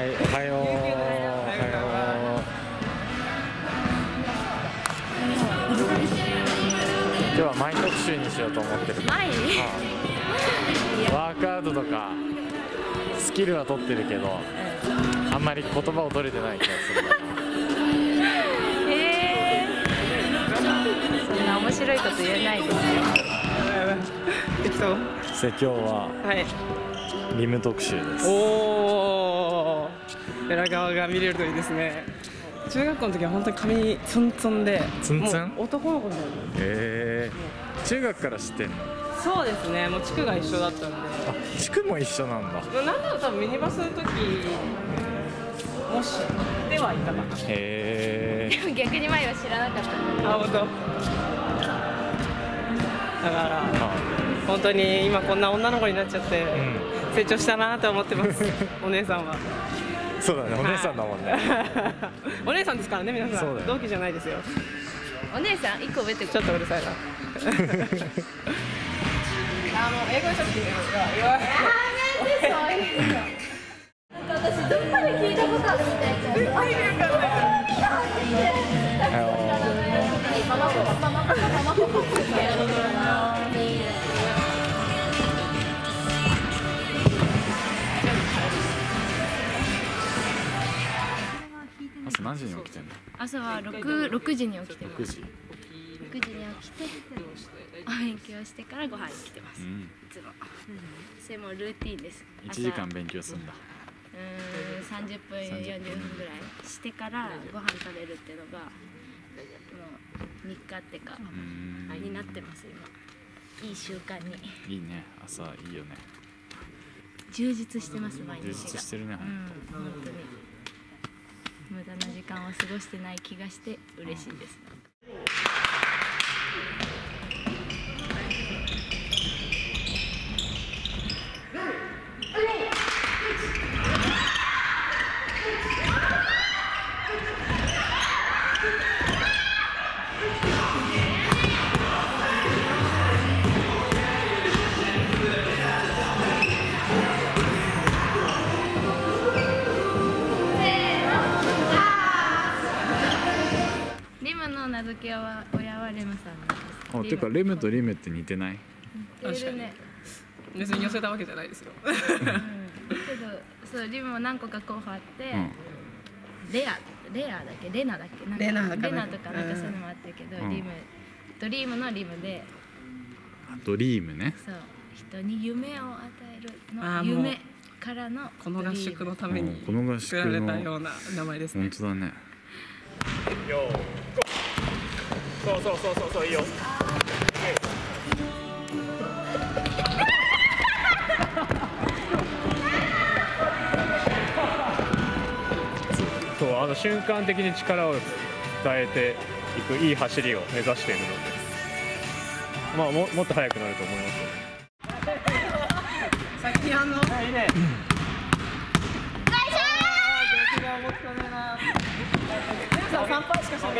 はい、おはよう。おはよう。今日はマイ特集にしようと思ってる。前にワークアウトとかスキルは取ってるけど、あんまり言葉を取れてない気がする。えー、そんな面白いこと言えないですよ適当で今日ははいリム特集です。おお裏側が見れるといいですね。中学校の時は本当に髪ツンツンでツンツン？男の子みたいなえ。ー、中学から知ってんの？そうですね。もう地区が一緒だったんで。あ、地区も一緒なんだ。なんだろう多分ミニバスの時もしではいたかな。へえ。でも逆に前は知らなかった。あ本当。だからあ、本当に今こんな女の子になっちゃって、う成長したなと思ってます。お姉さんは。ん。そうだね、お姉さんだもんね。お姉さんですからね皆さそうん同期じゃないですよ。お姉さん一個上ってちょっとうるさいな。あもう英語にしゃべっていい。ですか言わ私どっかで聞いたことあるみたいじゃん。おはよママコママコママ何時に起きてんの？朝は六六時に起きてま六す時？六時に起きてお勉強してからご飯に来てます、いうん。つもそれもルーティンです一時間勉強するんだ。うーん30分40分ぐらいしてからご飯食べるっていうのがもう日課ってかうん。になってます今いい習慣にいいね、朝いいよね。充実してます毎日充が実してるね、うん本当に無駄な時間を過ごしてない気がして嬉しいです。さんなんあ、です。てかレムとリムって似てない？似てるね。別に寄せたわけじゃないですようん。けどそうリムも何個か候補あって、うん。レアレアだっけ？レナだっけ？なんかレナだかなレナとかなんかそういうのもあったけど、うん。リム。ドリームのリムで。あドリームね。そう。人に夢を与えるの夢からのこの合宿のためにうんこの合宿作られたよのうな名前ですね。本当だね。そうそうそうそうそういいよ。そうあの瞬間的に力を伝えていくいい走りを目指しているのでまあももっと速くなると思いますよ。先あのいいねさん3敗しかしない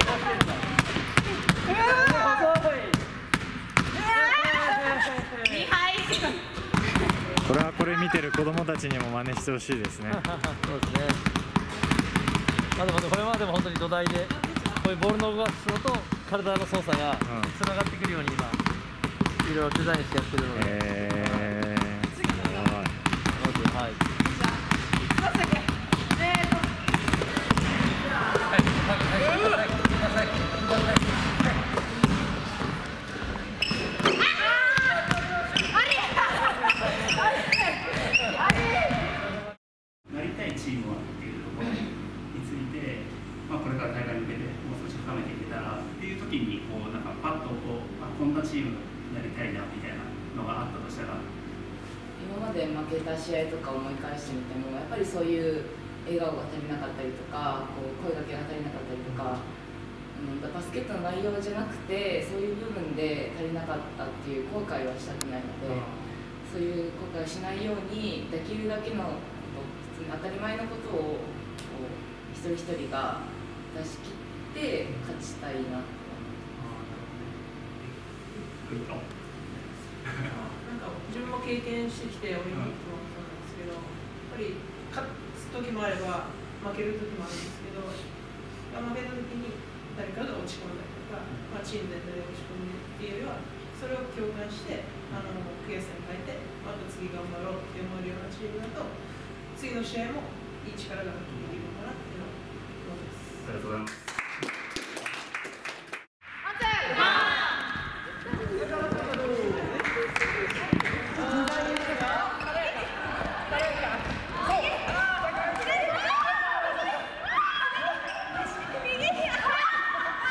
これはこれ見てる子供たちにも真似してほしいですね。そうですね。まあでもこれはでも本当に土台でこういうボールの動かすのと体の操作がつながってくるように今いろいろデザインしてやってるので、えー、すごい。はい。なりたいチームはっていうところについて、まあ、これから大会に向けてもう少し深めていけたにこうなんかパッとこうあこんなチームになりたいなみたいなのがあったとしたら？今まで負けた試合とか思い返してみてもやっぱりそういう笑顔が足りなかったりとかこう声かけが足りなかったりとか、うん、バスケットの内容じゃなくてそういう部分で足りなかったっていう後悔はしたくないので、そういう後悔をしないようにできるだけの当たり前のことをこう一人一人が出し切って勝ちたいなと思なんか自分も経験してきてオリンピックもそうなんですけどやっぱり勝つ時もあれば負ける時もあるんですけど負けた時に誰かが落ち込んだりとか、まあ、チーム全体で落ち込んでっていうよりはそれを共感してあの悔しさに変えてまた次頑張ろうって思えるようなチームだと次の試合もいい力が発揮できるのかなっていうのは思います。ありがとうございます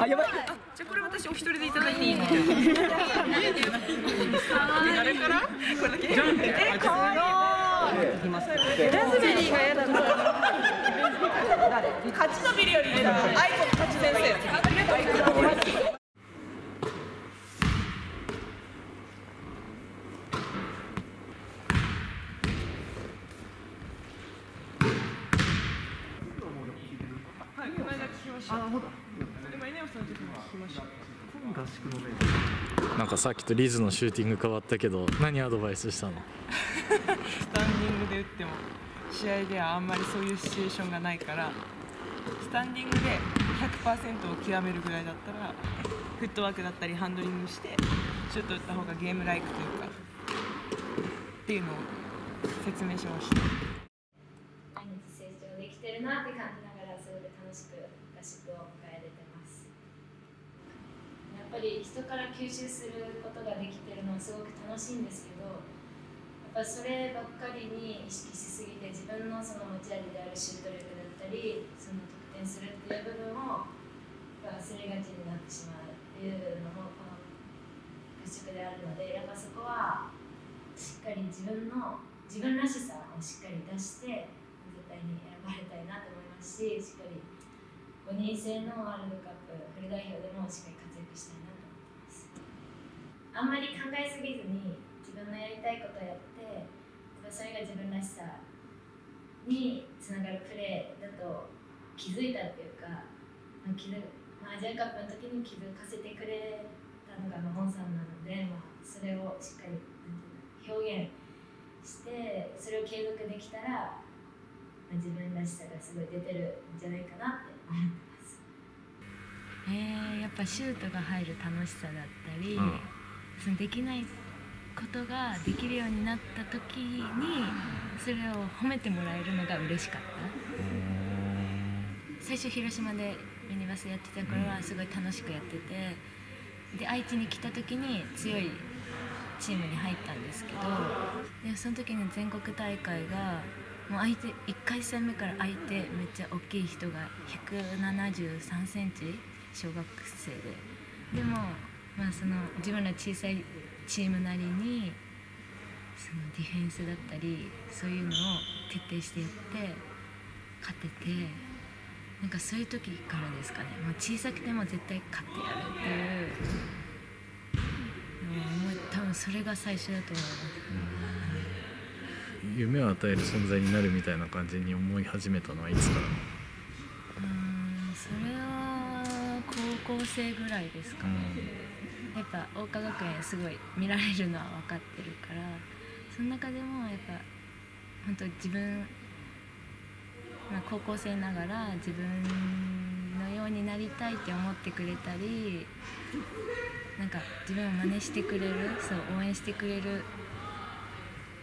あやばい。あじゃあこれ私お一人でいただいていいの誰から？これだけえ可愛いラズベリーが嫌だな勝ちのビリよりいいなアイコ勝ち先生あほんなんかさっきとリズのシューティング変わったけど何アドバイスしたの？スタンディングで打っても試合ではあんまりそういうシチュエーションがないからスタンディングで100%を極めるぐらいだったらフットワークだったりハンドリングしてシュート打った方がゲームライクというかっていうのを説明しました毎日成長できてるなって感じながらすごく楽しく合宿を迎えれてますやっぱり人から吸収することができてるのはすごく楽しいんですけどやっぱそればっかりに意識しすぎて自分のその持ち味であるシュート力だったりその得点するっていう部分を忘れがちになってしまうっていうのもこの合宿であるのでやっぱそこはしっかり自分の自分らしさをしっかり出して絶対に選ばれたいなと思いますししっかり5人制のワールドカップフル代表でもしっかり活躍したいなと思ってます。あんまり考えすぎずに自分のやりたいことをやってそれが自分らしさにつながるプレーだと気づいたっていうか、まあ気づまあ、アジアカップの時に気づかせてくれたのがま本さんなので、まあ、それをしっかりなんていうの表現してそれを継続できたら、まあ、自分らしさがすごい出てるんじゃないかなって思ってます。えー、やっぱシュートが入る楽しさだったり、うん。そのできないことができるようになった時にそれを褒めてもらえるのが嬉しかった。最初広島でユニバースやってた頃はすごい楽しくやっててで愛知に来た時に強いチームに入ったんですけどでその時の全国大会がもう相手1回戦目から相手めっちゃ大きい人が1 7 3センチ小学生で。でも、まあ、その自分ら小さいチームなりにそのディフェンスだったりそういうのを徹底してやって勝ててなんかそういう時からですかね、まあ、小さくても絶対勝ってやるっていうのを思い多分それが最初だと思います。夢を与える存在になるみたいな感じに思い始めたのはいつから？うーんそれは高校生ぐらいですかね、やっぱ桜花学園すごい見られるのは分かってるからその中でもやっぱ本当自分、まあ、高校生ながら自分のようになりたいって思ってくれたりなんか自分を真似してくれるそう応援してくれる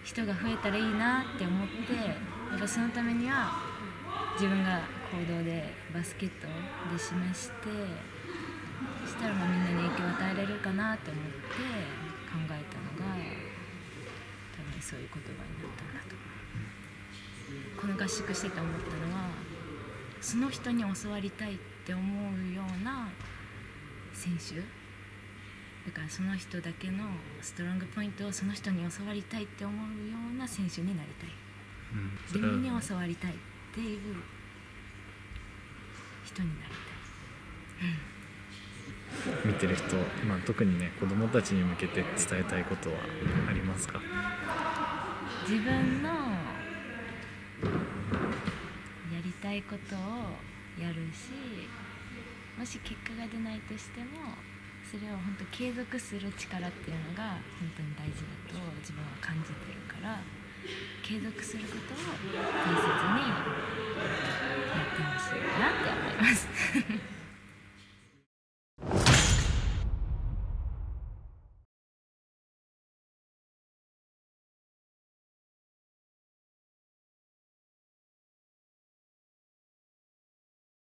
人が増えたらいいなって思ってやっぱそのためには自分が行動でバスケットで示してそしたらまあみんなに影響を与えられるかなと思って考えたのが多分そういう言葉になったんだとこの合宿してて思ったのはその人に教わりたいって思うような選手だからその人だけのストロングポイントをその人に教わりたいって思うような選手になりたい。自分に教わりたいっていう人になり見てる人、まあ、特にね子供たちに向けて伝えたいことはありますか？たい自分のやりたいことをやるしもし結果が出ないとしてもそれを本当継続する力っていうのが本当に大事だと自分は感じてるから継続することを大切にやってほしいなって思います。